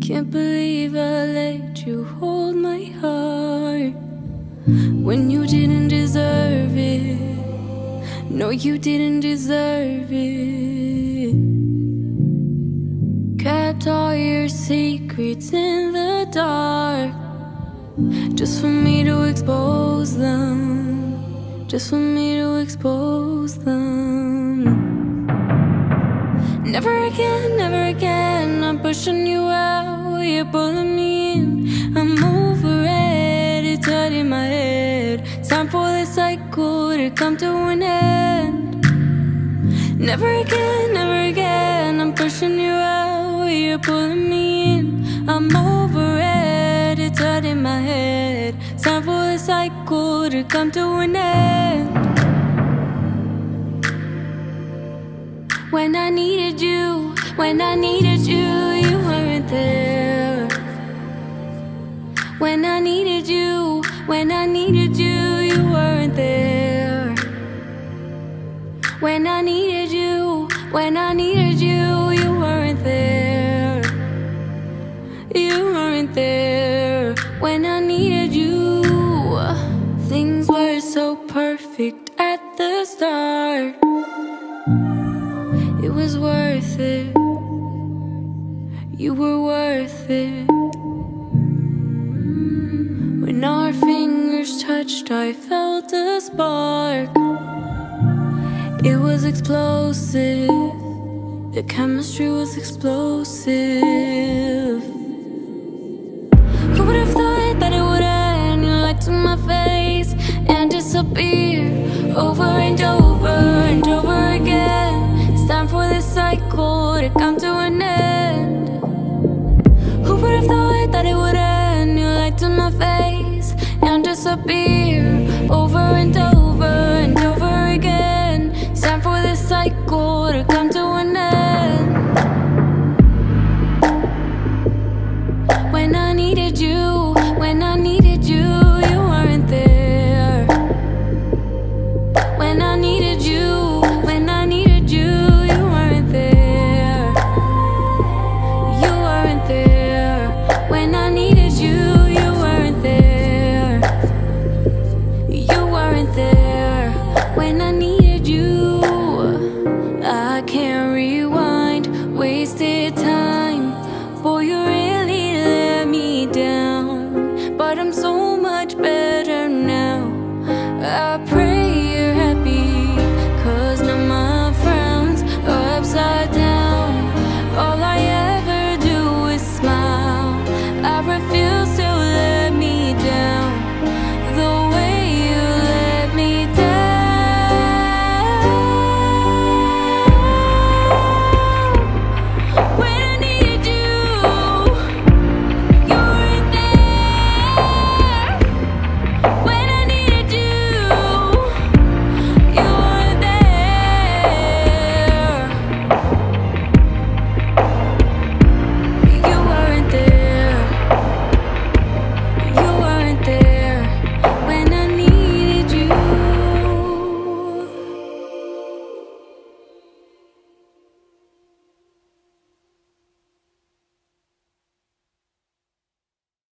Can't believe I let you hold my heart when you didn't deserve it. No, you didn't deserve it. Kept all your secrets in the dark just for me to expose them. Just for me to expose them. Never again, never again. I'm pushing you out, you're pulling me in. I'm over it, it's hurting my head. Time for the cycle to come to an end. Never again, never again. I'm pushing you out, you're pulling me in. I'm over it, it's hurting my head. Time for the cycle to come to an end. When I needed you, when I needed you, you weren't there. When I needed you, when I needed you, you weren't there. When I needed you, when I needed you, you weren't there. You weren't there when I needed you. Things were so perfect at the start. It was worth it. You were worth it. When our fingers touched, I felt a spark. It was explosive. The chemistry was explosive. Who would have thought that it would end? Lied to my face and disappear and disappear over and over and over again. It's time for this cycle to come to an end. When I needed you,